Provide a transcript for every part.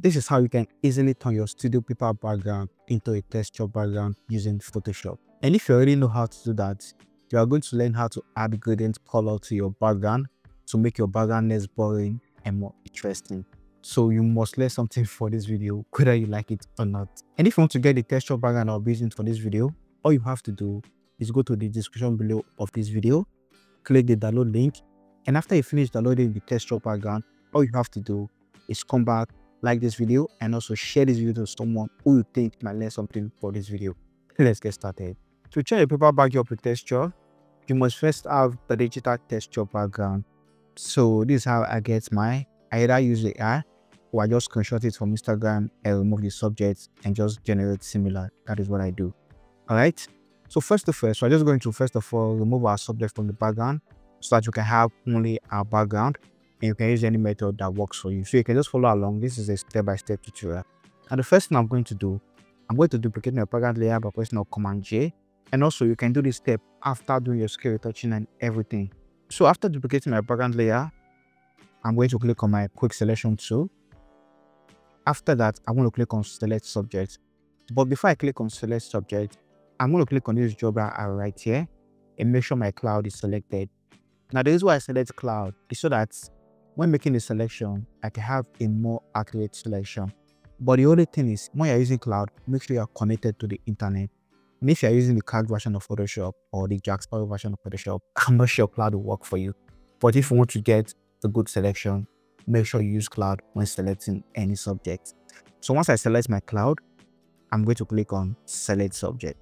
This is how you can easily turn your studio paper background into a texture background using Photoshop. And if you already know how to do that, you are going to learn how to add gradient color to your background to make your background less boring and more interesting. So you must learn something for this video, whether you like it or not. And if you want to get the texture background I'll for this video, all you have to do is go to the description below of this video, click the download link, and after you finish downloading the texture background, all you have to do is come back, like this video, and also share this video to someone who you think might learn something for this video. Let's get started. To change your paper background with texture, you must first have the digital texture background. So this is how I get mine. I either use the AI or I just screenshot it from Instagram and remove the subject and just generate similar. That is what I do. All right. So first of first, we're just going to first of all remove our subject from the background so that you can have only our background and you can use any method that works for you. So you can just follow along. This is a step-by-step -step tutorial. And the first thing I'm going to do, I'm going to duplicate my background layer by pressing Command J. And also you can do this step after doing your scale retouching and everything. So after duplicating my background layer, I'm going to click on my quick selection tool. After that, I'm going to click on select subject. But before I click on select subject, I'm going to click on this drawbar uh, right here and make sure my cloud is selected. Now, the reason why I select cloud is so that when making a selection, I can have a more accurate selection. But the only thing is, when you're using cloud, make sure you're connected to the internet. And if you're using the cloud version of Photoshop or the Jack Sparrow version of Photoshop, I'm not sure cloud will work for you. But if you want to get a good selection, make sure you use cloud when selecting any subject. So once I select my cloud, I'm going to click on select subject.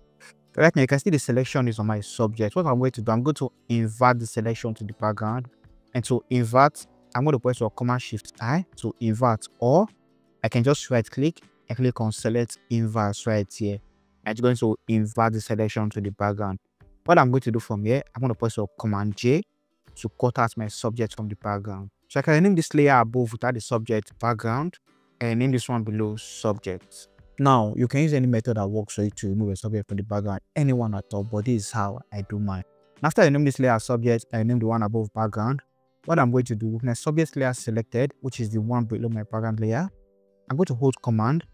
Right now, you can see the selection is on my subject. What I'm going to do, I'm going to invert the selection to the background. And to invert, I'm going to press your Command Shift I to invert, or I can just right click and click on select invert right here. It's going to invert the selection to the background. What I'm going to do from here, I'm going to press your Command J to cut out my subject from the background. So I can name this layer above without the subject background and name this one below subject. Now, you can use any method that works for you to remove a subject from the background, anyone at all, but this is how I do mine. After I name this layer subject, I name the one above background. What I'm going to do, with my subject layer selected, which is the one below my background layer, I'm going to hold command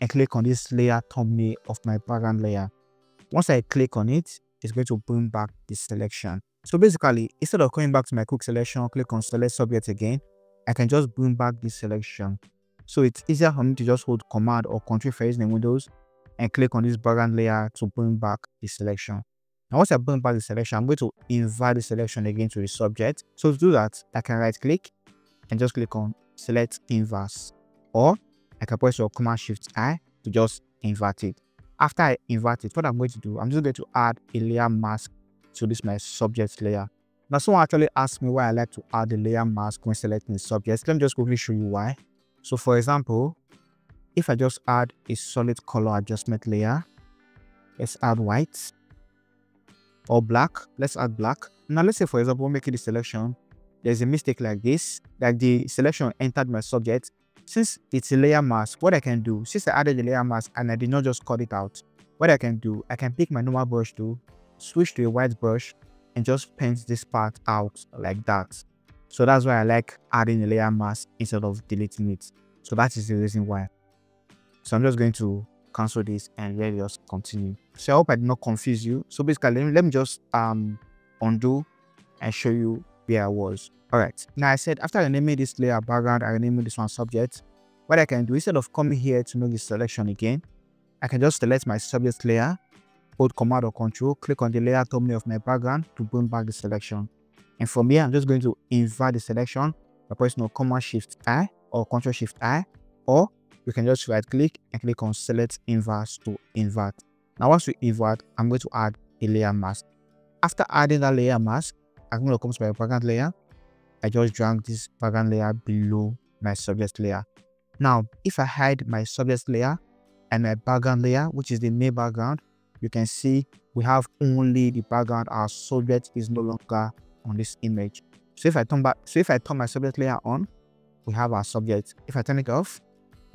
and click on this layer thumbnail of my background layer. Once I click on it, it's going to bring back the selection. So basically, instead of going back to my quick selection, click on select subject again, I can just bring back this selection. So it's easier for me to just hold Command or Control for in Windows and click on this background layer to bring back the selection. Now once I bring back the selection, I'm going to invert the selection again to the subject. So to do that, I can right click and just click on select inverse or I can press your Command Shift I to just invert it. After I invert it, what I'm going to do, I'm just going to add a layer mask to this my subject layer. Now someone actually asked me why I like to add a layer mask when selecting the subject. Let me just quickly show you why. So for example, if I just add a solid color adjustment layer, let's add white or black. Let's add black. Now let's say for example, making the selection, there's a mistake like this, that the selection entered my subject. Since it's a layer mask, what I can do, since I added the layer mask and I did not just cut it out, what I can do, I can pick my normal brush tool, switch to a white brush and just paint this part out like that. So that's why I like adding a layer mask instead of deleting it. So that is the reason why. So I'm just going to cancel this and let us continue. So I hope I did not confuse you. So basically, let me, just um undo and show you where I was. All right. Now I said after I name this layer background, I name this one subject. What I can do instead of coming here to make the selection again, I can just select my subject layer, hold Command or Control, click on the layer thumbnail of my background to bring back the selection. And from here, I'm just going to invert the selection by pressing Command Shift I or Control Shift I, or you can just right click and click on Select Inverse to invert. Now, once you invert, I'm going to add a layer mask. After adding that layer mask, I'm going to come to my background layer. I just drag this background layer below my subject layer. Now, if I hide my subject layer and my background layer, which is the main background, you can see we have only the background. Our subject is no longer on this image. So if I turn back, so if I turn my subject layer on, we have our subject. If I turn it off,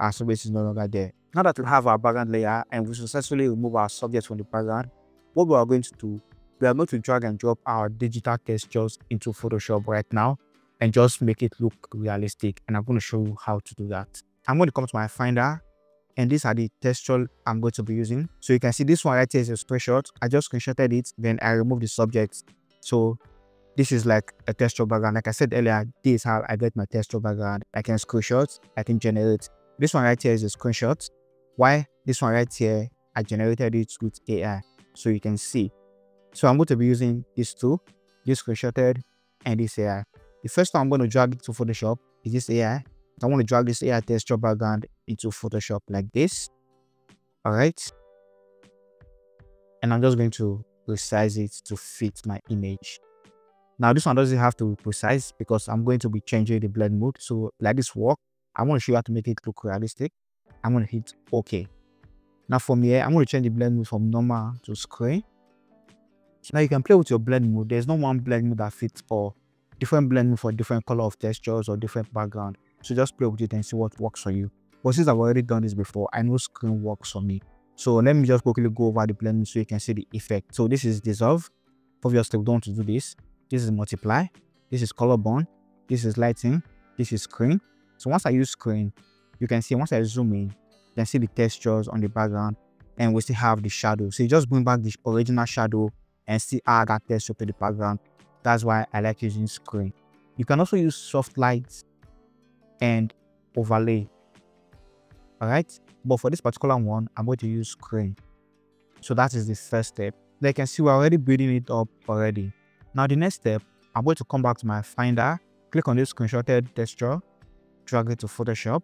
our subject is no longer there. Now that we have our background layer and we successfully remove our subject from the background, what we are going to do, we are going to drag and drop our digital textures into Photoshop right now and just make it look realistic. And I'm going to show you how to do that. I'm going to come to my finder and these are the texture I'm going to be using. So you can see this one right here is a screenshot. I just screenshotted it, then I removed the subject. So this is like a texture background. Like I said earlier, this is how I get my texture background. I can screenshot, I can generate. This one right here is a screenshot. Why this one right here, I generated it with AI. So you can see. So I'm going to be using these two, this screenshotted and this AI. The first one I'm going to drag to Photoshop is this AI. I want to drag this AI texture background into Photoshop like this. All right. And I'm just going to resize it to fit my image. Now this one doesn't have to be precise because I'm going to be changing the blend mode. So like this work, I want to show you how to make it look realistic. I'm going to hit OK. Now from here, eh, I'm going to change the blend mode from normal to screen. Now you can play with your blend mode. There's no one blend mode that fits all. Different blend mode for different color of textures or different background. So just play with it and see what works for you. But since I've already done this before, I know screen works for me. So let me just quickly go over the blend so you can see the effect. So this is dissolve. Obviously, we don't want to do this. This is multiply. This is color burn. This is lighten. This is screen. So once I use screen, you can see once I zoom in, you can see the textures on the background and we still have the shadow. So you just bring back the original shadow and still add that texture to the background. That's why I like using screen. You can also use soft lights and overlay. All right. But for this particular one, I'm going to use screen. So that is the first step. They can see we're already building it up already. Now the next step, I'm going to come back to my finder, click on this screenshotted texture, drag it to Photoshop,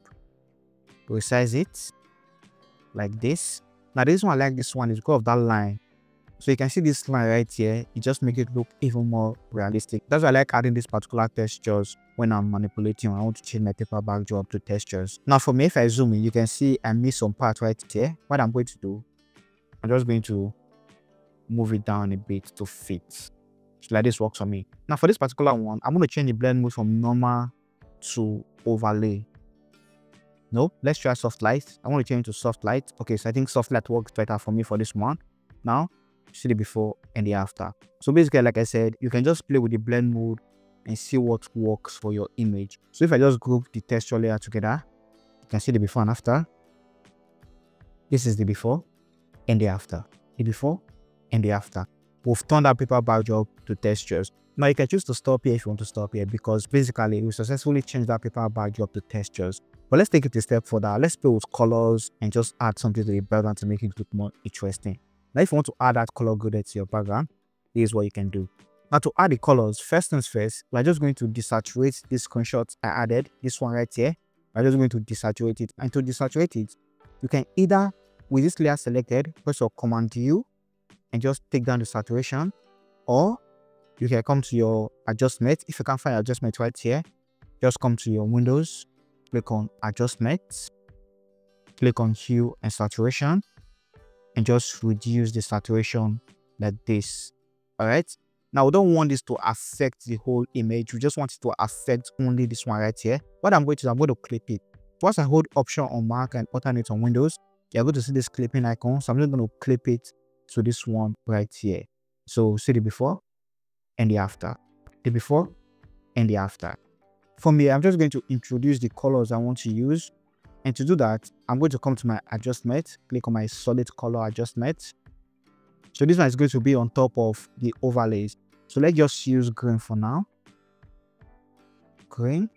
resize it like this. Now this one I like this one is because of that line. So you can see this line right here, it just make it look even more realistic. That's why I like adding these particular textures when I'm manipulating. I want to change my paper backdrop to textures. Now for me, if I zoom in, you can see I miss some part right here. What I'm going to do, I'm just going to move it down a bit to fit. So like this works for me. Now for this particular one, I'm going to change the blend mode from normal to overlay. No, let's try soft light. I want to change to soft light. Okay, so I think soft light works better for me for this one. Now, see the before and the after. So basically, like I said, you can just play with the blend mode and see what works for your image. So if I just group the texture layer together, you can see the before and after. This is the before and the after. The before and the after. We've turned our paper backdrop to textures. Now you can choose to stop here if you want to stop here because basically we successfully changed that paper backdrop to textures. But let's take it a step further. Let's play with colors and just add something to the background to make it look more interesting. Now, if you want to add that color gradient to your background, this is what you can do. Now, to add the colors, first things first, we're just going to desaturate this screenshot I added, this one right here. We're just going to desaturate it. And to desaturate it, you can either, with this layer selected, press your Command U and just take down the saturation, or you can come to your adjustment. If you can't find adjustment right here, just come to your Windows, click on Adjustments, click on Hue and Saturation, and just reduce the saturation like this. All right. Now, we don't want this to affect the whole image. We just want it to affect only this one right here. What I'm going to do, I'm going to clip it. Once I hold Option on Mac and alternate on Windows, you're going to see this clipping icon. So I'm just going to clip it to this one right here. So see the before and the after. The before and the after. For me, I'm just going to introduce the colors I want to use. And to do that, I'm going to come to my adjustment, click on my solid color adjustment. So this one is going to be on top of the overlays. So let's just use green for now. Green.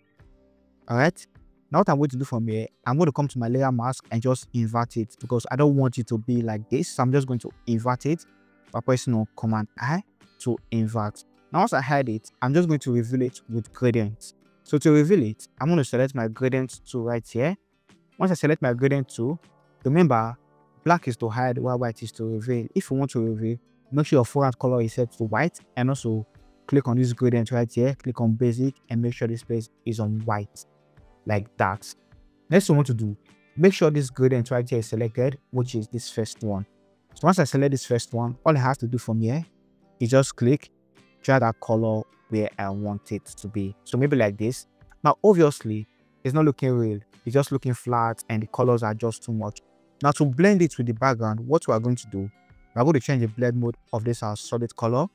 All right. Now what I'm going to do from here, I'm going to come to my layer mask and just invert it because I don't want it to be like this. So I'm just going to invert it by pressing on Command I to invert. Now once I hide it, I'm just going to reveal it with gradients. So to reveal it, I'm going to select my gradient tool right here once I select my gradient tool, remember black is to hide while white is to reveal. If you want to reveal, make sure your foreground color is set to white and also click on this gradient right here, click on basic and make sure this place is on white like that. Next we want to do, make sure this gradient right here is selected, which is this first one. So once I select this first one, all I have to do from here is just click, drag that color where I want it to be. So maybe like this. Now obviously, it's not looking real it's just looking flat and the colors are just too much. Now to blend it with the background, what we are going to do, we're going to change the blend mode of this our solid color.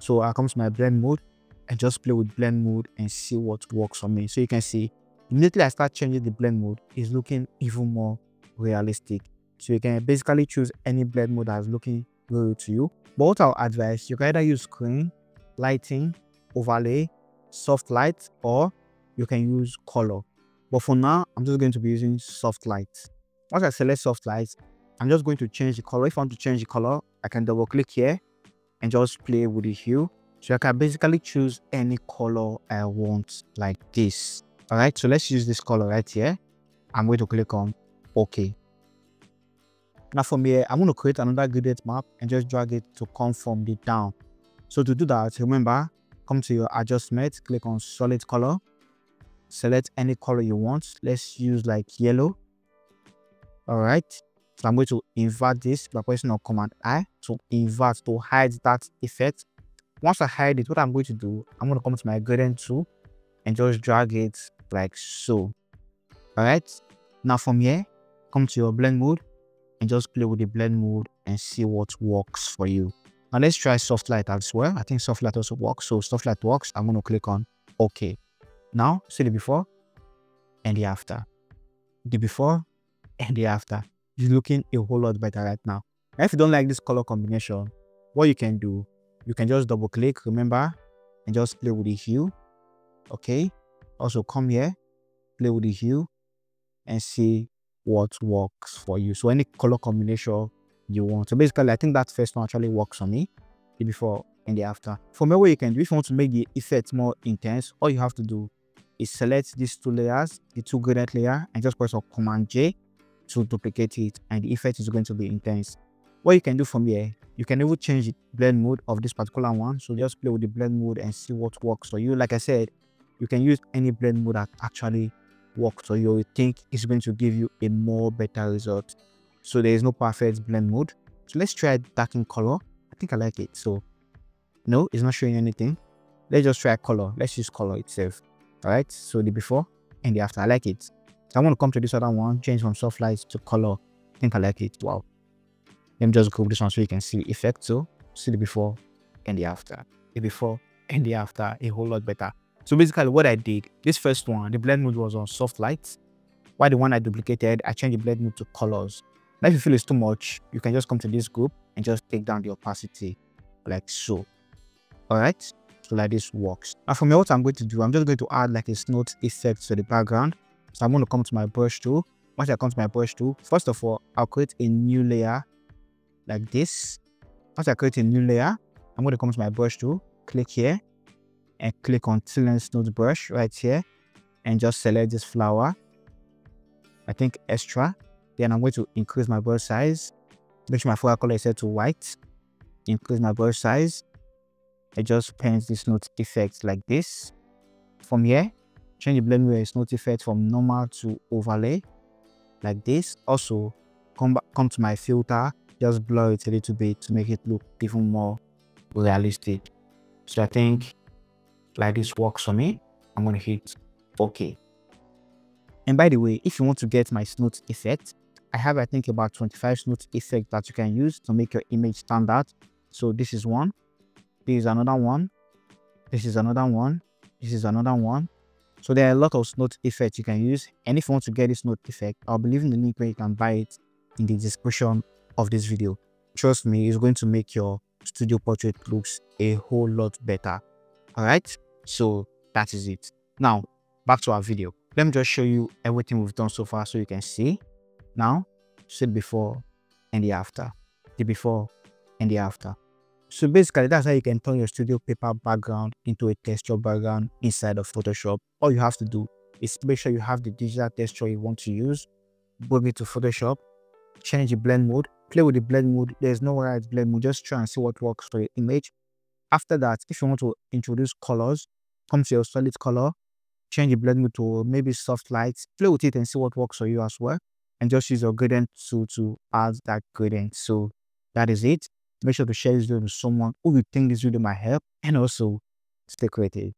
So I come to my blend mode and just play with blend mode and see what works for me. So you can see Immediately I start changing the blend mode, it's looking even more realistic. So you can basically choose any blend mode that's looking real to you. But what I'll advise, you can either use screen, lighten, overlay, soft light, or you can use color. But for now, I'm just going to be using soft light. Once I select soft light, I'm just going to change the color. If I want to change the color, I can double click here and just play with the hue. So I can basically choose any color I want like this. All right, so let's use this color right here. I'm going to click on OK. Now from here, I'm going to create another gradient map and just drag it to from the down. So to do that, remember, come to your adjustment, click on solid color, select any color you want. Let's use like yellow. All right. So I'm going to invert this by pressing on Command I to invert to hide that effect. Once I hide it, what I'm going to do, I'm going to come to my gradient tool and just drag it like so. All right. Now from here, come to your blend mode and just play with the blend mode and see what works for you. Now let's try soft light as well. I think soft light also works. So soft light works. I'm going to click on OK. Now see the before and the after. The before and the after is looking a whole lot better right now. now. If you don't like this color combination, what you can do, you can just double click, remember, and just play with the hue. Okay. Also come here, play with the hue and see what works for you. So any color combination you want. So basically, I think that first one actually works for me, the before and the after. For me, what you can do, if you want to make the effect more intense, all you have to do is select these two layers, the two gradient layer, and just press on Command J to duplicate it, and the effect is going to be intense. What you can do from here, you can even change the blend mode of this particular one. So just play with the blend mode and see what works for you. Like I said, you can use any blend mode that actually works for you. You think it's going to give you a more better result. So there is no perfect blend mode. So let's try darken color. I think I like it. So no, it's not showing anything. Let's just try color. Let's use color itself. All right. So the before and the after. I like it. So I want to come to this other one, change from soft light to color. I think I like it. Wow. Let me just group this one so you can see the effect. So see the before and the after. The before and the after a whole lot better. So basically what I did, this first one, the blend mode was on soft light. While the one I duplicated, I changed the blend mode to colors. Now, if you feel it's too much, you can just come to this group and just take down the opacity like so. All right. So like this works. Now for me, what I'm going to do, I'm just going to add like a snoot effect to the background. So I'm going to come to my brush tool. Once I come to my brush tool, first of all, I'll create a new layer like this. Once I create a new layer, I'm going to come to my brush tool, click here and click on Teelens Snoot brush right here and just select this flower. I think extra then I'm going to increase my brush size. Make sure my focal color is set to white. Increase my brush size. I just paint this snoot effect like this. From here, change the blend where snoot effect from normal to overlay like this. Also, come back, come to my filter, just blur it a little bit to make it look even more realistic. So I think like this works for me. I'm going to hit OK. And by the way, if you want to get my snoot effect, I have, I think, about 25 snoot effects that you can use to make your image stand out. So this is one. This is another one. This is another one. This is another one. So there are a lot of snoot effects you can use. And if you want to get this snoot effect, I'll be leaving the link where you can buy it in the description of this video. Trust me, it's going to make your studio portrait looks a whole lot better. All right. So that is it. Now back to our video. Let me just show you everything we've done so far so you can see. Now, see before and the after. The before and the after. So basically, that's how you can turn your studio paper background into a texture background inside of Photoshop. All you have to do is make sure you have the digital texture you want to use, move it to Photoshop, change the blend mode, play with the blend mode. There's no right blend mode, just try and see what works for your image. After that, if you want to introduce colors, come to your solid color, change the blend mode to maybe soft lights, play with it and see what works for you as well and just use your gradient tool to add that gradient. So that is it. Make sure to share this video with someone who you think this video might help and also stay creative.